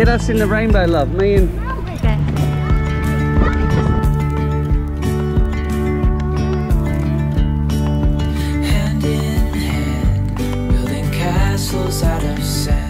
Get us in the rainbow, love. Me and... Hand in hand, building castles out of sand.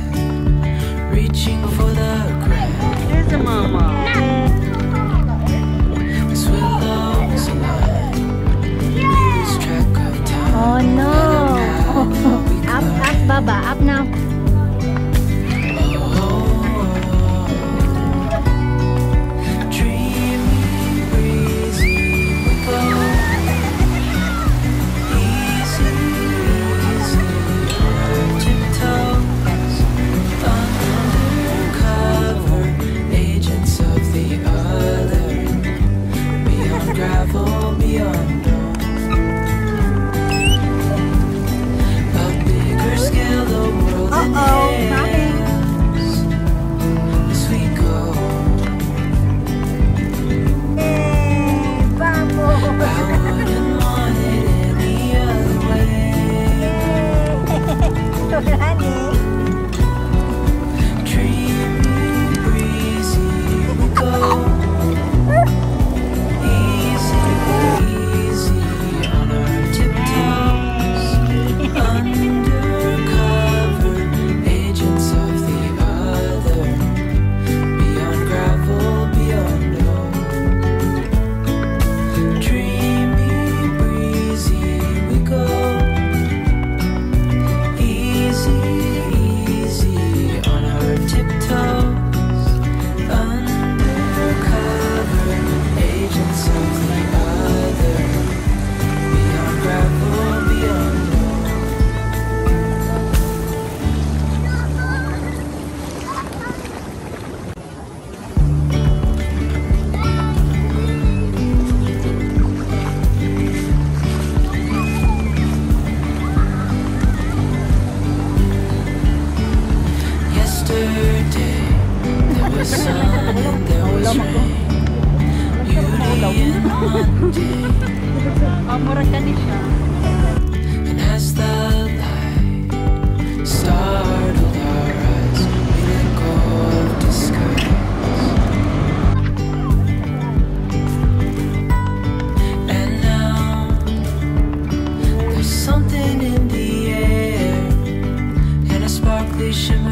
And as the light startled our eyes in the cold disguise And now there's something in the air and a sparkly shimmer